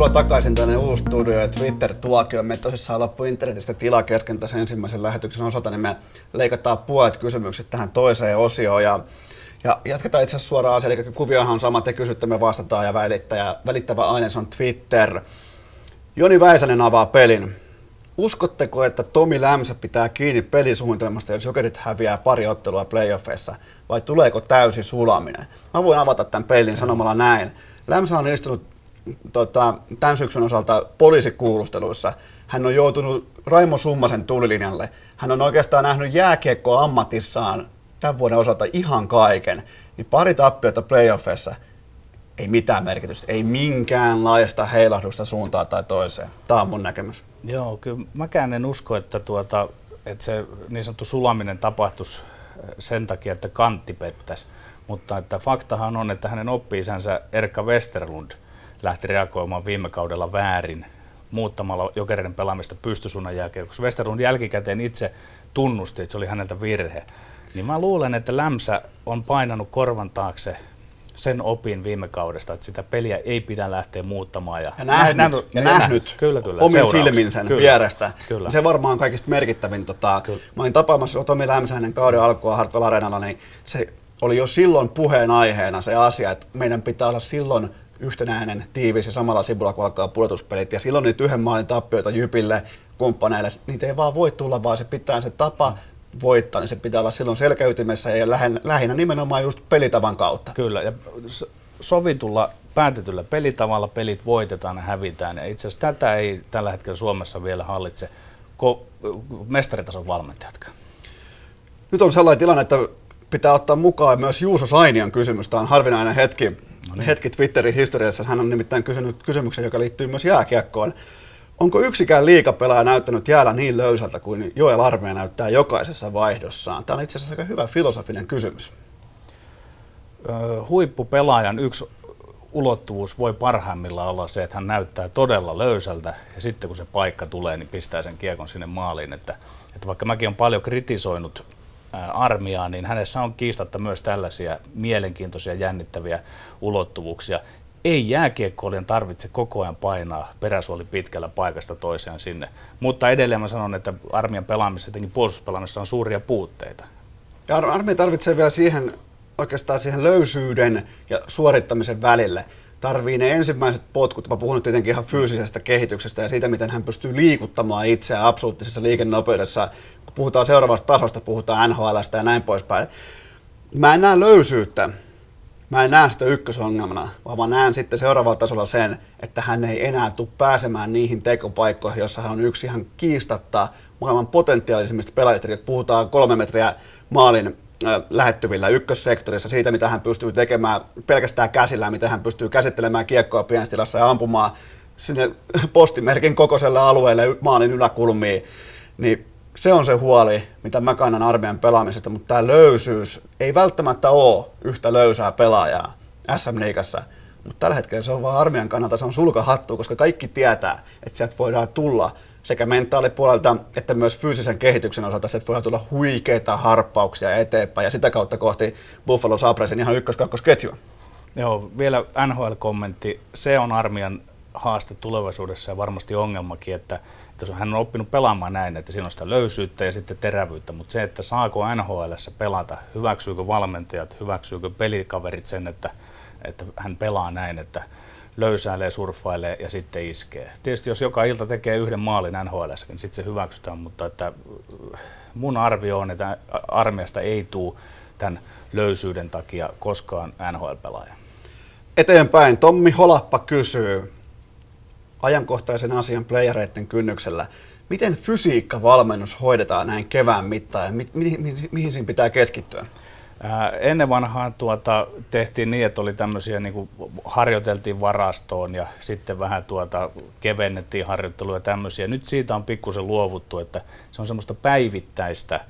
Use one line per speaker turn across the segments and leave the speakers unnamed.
Tervetuloa takaisin tänne uusi studio ja Twitter-tuokio. Me tosissaan loppu internetistä tila kesken tässä ensimmäisen lähetyksen osalta, niin me leikataan puolet kysymykset tähän toiseen osioon. Ja, ja jatketaan itse asiassa suoraan asiaan, eli kuviohan on sama, te kysytte, me vastataan ja välittäjä, välittävä aine on Twitter. Joni Väisänen avaa pelin. Uskotteko, että Tomi Lämsä pitää kiinni pelisuunnitelmasta, jos Jokerit häviää pari ottelua playoffeissa, vai tuleeko täysi sulaminen? Mä voin avata tämän pelin sanomalla näin. Lämsä on istunut tota, tämän syksyn osalta poliisikuulusteluissa. Hän on joutunut Raimo Summasen tulilinjalle. Hän on oikeastaan nähnyt jääkiekko ammatissaan tämän vuoden osalta ihan kaiken. Niin pari tappiota playoffeissa ei mitään merkitystä, ei minkäänlaista heilahdusta suuntaan tai toiseen. Tämä on mun näkemys.
Joo, kyllä mäkään en usko, että, tuota, että se niin sanottu sulaminen tapahtuisi sen takia, että kantti pettäisi. Mutta että faktahan on, että hänen oppi-isänsä Erkka Westerlund – lähti reagoimaan viime kaudella väärin muuttamalla jokereiden pelaamista pystysuunnan jälkeen, koska Westerlund jälkikäteen itse tunnusti, että se oli häneltä virhe. Niin mä luulen, että Lämsä on painanut korvan taakse sen opin viime kaudesta, että sitä peliä ei pidä lähteä muuttamaan.
Ja, ja nähnyt, nähnyt, ja nähnyt kyllä, kyllä, omin silmin sen kyllä, vierestä. Kyllä. Se varmaan on kaikista merkittävin. Tota, mä olin tapaamassa Tomi Lämsä hänen kauden alkua Hartwell Areenalla, niin se oli jo silloin puheenaiheena se asia, että meidän pitää olla silloin yhtenäinen, tiivis ja samalla sivulla kun alkaa pudotuspelit. Ja silloin niitä yhden maalin tappioita Jypille, kumppaneille, niitä ei vaan voi tulla, vaan se pitää se tapa voittaa, niin se pitää olla silloin selkäytimessä ja lähinnä, lähinnä nimenomaan just pelitavan kautta.
Kyllä, ja sovitulla päätetyllä pelitavalla pelit voitetaan ja hävitään. Ja itse asiassa tätä ei tällä hetkellä Suomessa vielä hallitse ko- mestaritason valmentajatkaan.
Nyt on sellainen tilanne, että pitää ottaa mukaan myös Juuso Sainian kysymys. Tämä on harvinainen hetki No niin. hetki Twitterin historiassa. Hän on nimittäin kysynyt kysymyksen, joka liittyy myös jääkiekkoon. Onko yksikään liikapelaaja näyttänyt jäällä niin löysältä kuin Joel Armea näyttää jokaisessa vaihdossaan? Tämä on itse asiassa aika hyvä filosofinen kysymys.
Huippupelaajan yksi ulottuvuus voi parhaimmillaan olla se, että hän näyttää todella löysältä ja sitten kun se paikka tulee, niin pistää sen kiekon sinne maaliin. Että, että vaikka mäkin olen paljon kritisoinut armiaa, niin hänessä on kiistatta myös tällaisia mielenkiintoisia, jännittäviä ulottuvuuksia. Ei jääkiekkoilijan tarvitse koko ajan painaa peräsuoli pitkällä paikasta toiseen sinne, mutta edelleen mä sanon, että armian pelaamisessa, etenkin puolustuspelaamisessa on suuria puutteita.
Ja armeija tarvitsee vielä siihen oikeastaan siihen löysyyden ja suorittamisen välille tarvii ne ensimmäiset potkut. Mä puhun nyt tietenkin ihan fyysisestä kehityksestä ja siitä, miten hän pystyy liikuttamaan itseään absoluuttisessa liikennopeudessa. Puhutaan seuraavasta tasosta, puhutaan NHLstä ja näin poispäin. Mä en näe löysyyttä. Mä en näe sitä ykkösongelmana, vaan mä näen sitten seuraavalla tasolla sen, että hän ei enää tule pääsemään niihin tekopaikkoihin, jossa hän on yksi ihan kiistatta maailman potentiaalisimmista pelaajista. Eli puhutaan kolme metriä maalin lähettyvillä ykkössektorissa siitä, mitä hän pystyy tekemään pelkästään käsillä, miten hän pystyy käsittelemään kiekkoa pienstilassa ja ampumaan sinne postimerkin kokoiselle alueelle maalin yläkulmiin, niin se on se huoli, mitä mä kannan armeijan pelaamisesta, mutta tämä löysyys ei välttämättä ole yhtä löysää pelaajaa SM-liigassa, mutta tällä hetkellä se on vaan armeijan kannalta, se on sulkahattu, koska kaikki tietää, että sieltä voidaan tulla sekä mentaalipuolelta että myös fyysisen kehityksen osalta että voi tulla huikeita harppauksia eteenpäin ja sitä kautta kohti Buffalo Sabresin ihan ykkös-kakkosketjua.
Joo, vielä NHL-kommentti. Se on armian haaste tulevaisuudessa ja varmasti ongelmakin, että, että hän on oppinut pelaamaan näin, että siinä on sitä löysyyttä ja sitten terävyyttä, mutta se, että saako NHL pelata, hyväksyykö valmentajat, hyväksyykö pelikaverit sen, että, että hän pelaa näin, että löysäilee, surffailee ja sitten iskee. Tietysti jos joka ilta tekee yhden maalin NHL, niin sitten se hyväksytään, mutta että mun arvio on, että armeijasta ei tule tämän löysyyden takia koskaan NHL-pelaaja.
Eteenpäin Tommi Holappa kysyy ajankohtaisen asian playereiden kynnyksellä. Miten fysiikkavalmennus hoidetaan näin kevään mittaan ja mi- mi- mi- mihin siinä pitää keskittyä?
Ennen vanhaan tuota, tehtiin niin, että oli tämmöisiä, niin kuin harjoiteltiin varastoon ja sitten vähän tuota, kevennettiin harjoittelua ja tämmöisiä. Nyt siitä on pikkusen luovuttu, että se on semmoista päivittäistä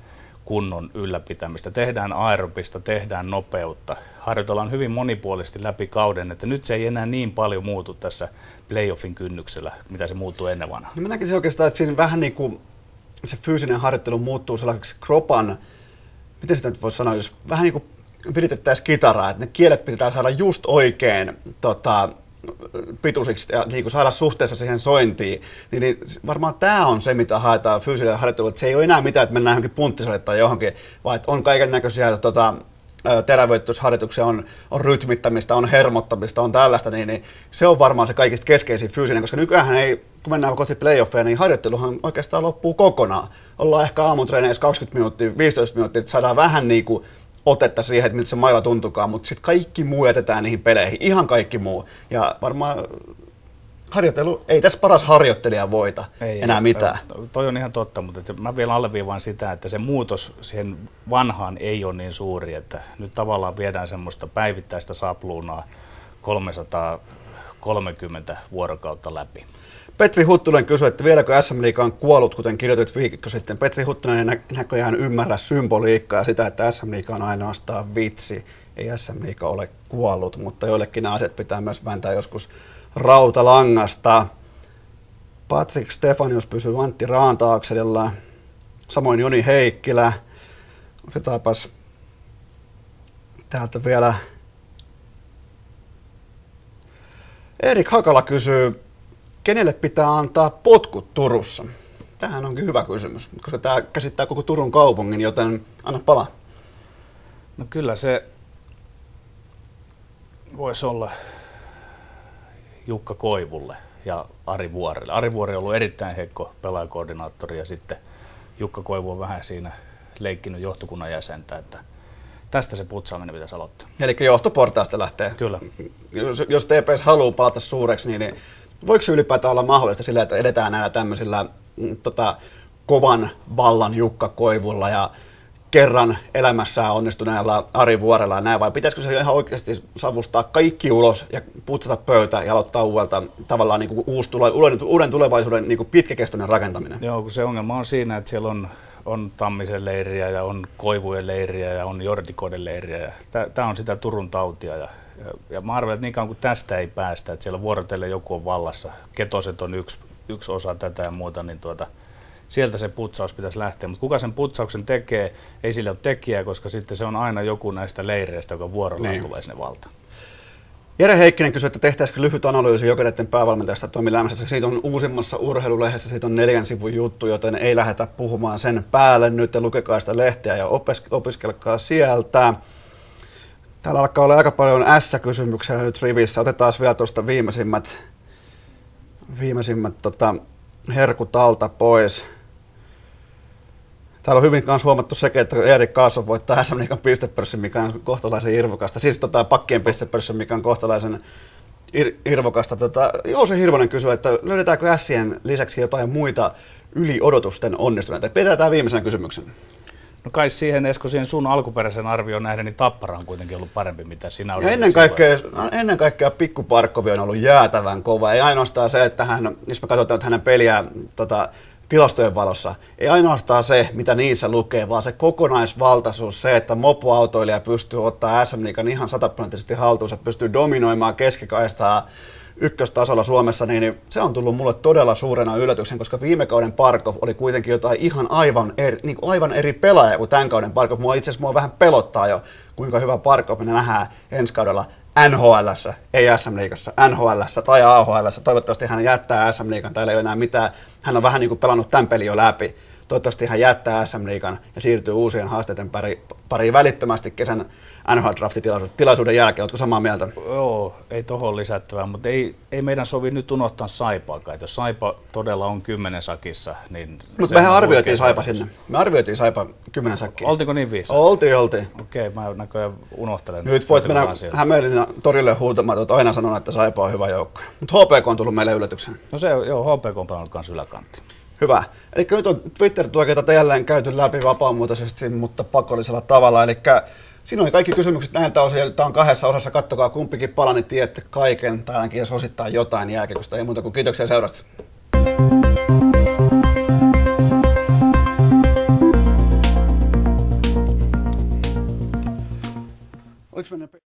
kunnon ylläpitämistä. Tehdään aerobista, tehdään nopeutta, harjoitellaan hyvin monipuolisesti läpi kauden, että nyt se ei enää niin paljon muutu tässä playoffin kynnyksellä, mitä se muuttuu ennen vanhaa.
Niin mä näkisin oikeastaan, että siinä vähän niin kuin se fyysinen harjoittelu muuttuu sellaiseksi kropan miten sitä nyt voisi sanoa, jos vähän niin kuin viritettäisiin kitaraa, että ne kielet pitää saada just oikein tota, pituisiksi ja niin kuin saada suhteessa siihen sointiin, niin, niin varmaan tämä on se, mitä haetaan fyysisellä harjoittelulla, että se ei ole enää mitään, että mennään johonkin punttiselle tai johonkin, vaan että on kaiken näköisiä tota, terävöitysharjoituksia, on, on rytmittämistä, on hermottamista, on tällaista, niin, niin se on varmaan se kaikista keskeisin fyysinen, koska nykyään ei, kun mennään kohti playoffeja, niin harjoitteluhan oikeastaan loppuu kokonaan. Ollaan ehkä aamutreeneissä 20 minuuttia, 15 minuuttia, että saadaan vähän niin kuin otetta siihen, että miltä se mailla tuntukaan, mutta sitten kaikki muu jätetään niihin peleihin, ihan kaikki muu. Ja varmaan harjoittelu, ei tässä paras harjoittelija voita ei, enää mitään.
Toi on ihan totta, mutta että mä vielä alleviivaan sitä, että se muutos siihen vanhaan ei ole niin suuri, että nyt tavallaan viedään semmoista päivittäistä sapluunaa 330 vuorokautta läpi.
Petri Huttunen kysyi, että vieläkö SM Liiga on kuollut, kuten kirjoitit viikko sitten. Petri Huttunen ei nä- näköjään ymmärrä symboliikkaa ja sitä, että SM Liiga on ainoastaan vitsi. Ei SM Liiga ole kuollut, mutta joillekin nämä asiat pitää myös vääntää joskus rautalangasta. Patrick Stefanius pysyy Antti Raanta-akselilla. Samoin Joni Heikkilä. Otetaanpas täältä vielä Erik Hakala kysyy, kenelle pitää antaa potkut Turussa? Tähän onkin hyvä kysymys, koska tämä käsittää koko Turun kaupungin, joten anna palaa.
No kyllä se voisi olla Jukka Koivulle ja Ari Vuorelle. Ari Vuori on ollut erittäin heikko pelaajakoordinaattori ja sitten Jukka Koivu on vähän siinä leikkinyt johtokunnan jäsentä, että tästä se putsaaminen pitäisi aloittaa.
Eli johtoportaasta lähtee.
Kyllä.
Jos, jos TPS haluaa palata suureksi, niin, niin voiko se ylipäätään olla mahdollista sillä, että edetään näillä tämmöisillä mm, tota, kovan vallan Jukka Koivulla ja kerran elämässään onnistuneella Ari Vuorella ja näin, vai pitäisikö se ihan oikeasti savustaa kaikki ulos ja putsata pöytä ja aloittaa uudelta tavallaan niin kuin uusi uuden tulevaisuuden niin kuin pitkäkestoinen rakentaminen?
Joo, kun se ongelma on siinä, että siellä on, on Tammisen leiriä ja on Koivujen leiriä ja on Jordikoiden leiriä. Tämä on sitä Turun tautia ja, ja, ja mä arvelen, että niin kauan kuin tästä ei päästä, että siellä vuorotelle joku on vallassa, ketoset on yksi, yksi osa tätä ja muuta, niin tuota, sieltä se putsaus pitäisi lähteä. Mutta kuka sen putsauksen tekee, ei sille ole tekijää, koska sitten se on aina joku näistä leireistä, joka vuorollaan niin. tulee sinne valtaan.
Jere Heikkinen kysyi, että tehtäisikö lyhyt analyysi jokereiden päävalmentajasta Tomi Lämmästä. Siitä on uusimmassa urheilulehdessä, siitä on neljän sivun juttu, joten ei lähdetä puhumaan sen päälle nyt. Ja lukekaa sitä lehteä ja opiskelkaa sieltä. Täällä alkaa olla aika paljon S-kysymyksiä nyt rivissä. Otetaan vielä tuosta viimeisimmät, viimeisimmät tota, herkut alta pois. Täällä on hyvin kanssa huomattu sekin, että Erik Kaasov voittaa SM Liikan pistepörssin, mikä on kohtalaisen irvokasta. Siis tota, pakkien pistepörssin, mikä on kohtalaisen ir- irvokasta. Tota, joo, se Hirvonen kysyy, että löydetäänkö Sien lisäksi jotain muita yli odotusten onnistuneita? Pidetään tämä viimeisen kysymyksen.
No kai siihen, Esko, siihen sun alkuperäisen arvioon nähden, niin Tappara on kuitenkin ollut parempi, mitä sinä olet.
ennen kaikkea, ennen kaikkea Pikku Parkkovi on ollut jäätävän kova. Ei ainoastaan se, että hän, jos me katsotaan hänen peliä tota, tilastojen valossa. Ei ainoastaan se, mitä niissä lukee, vaan se kokonaisvaltaisuus, se, että mopoautoilija pystyy ottaa SM Liikan ihan sataprosenttisesti haltuun, pystyy dominoimaan keskikaistaa ykköstasolla Suomessa, niin se on tullut mulle todella suurena yllätyksen, koska viime kauden Parkov oli kuitenkin jotain ihan aivan eri, niin kuin aivan eri pelaaja kuin tämän kauden Parkov. Mua itse asiassa mua vähän pelottaa jo, kuinka hyvä Parkov me nähdään ensi kaudella NHL, ei SM Liigassa, NHL tai AHL. Toivottavasti hän jättää SM Liigan, täällä ei ole enää mitään. Hän on vähän niin kuin pelannut tämän pelin jo läpi. Toivottavasti hän jättää SM Liigan ja siirtyy uusien haasteiden pari, pariin välittömästi kesän NHL Drafti-tilaisuuden jälkeen. Oletko samaa mieltä?
Joo, ei tohon lisättävää, mutta ei, ei meidän sovi nyt unohtaa Saipaakaan. Jos Saipa todella on kymmenen sakissa, niin...
Mutta mehän arvioitiin Saipa sinne. Me arvioitiin Saipa kymmenen sakkia.
Oltiinko niin viisi?
Oltiin, oltiin.
Okei, okay, mä näköjään unohtelen.
Nyt voit mennä Hämeenlinnan torille huutamaan, että aina sanon, että Saipa on hyvä joukko. Mutta HPK on tullut meille yllätyksen.
No se, joo, HPK on pelannut myös yläkantti.
Hyvä. Eli nyt on Twitter-tuokeita jälleen käyty läpi vapaamuotoisesti, mutta pakollisella tavalla. Eli Siinä oli kaikki kysymykset näiltä osin. Tämä on kahdessa osassa. Kattokaa kumpikin pala, niin tiedätte kaiken, tai ainakin jos osittain jotain jälkeen, ei muuta kuin kiitoksia seurasta. Oliko